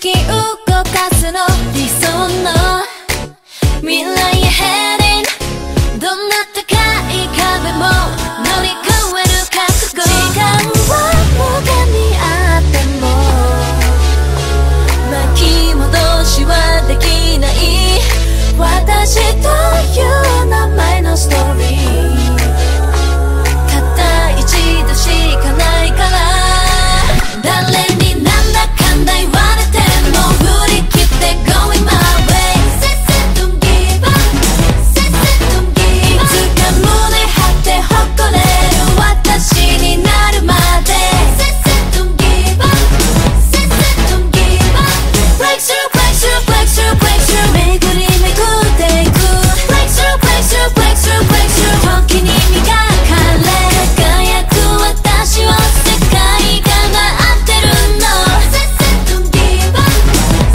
que o uh...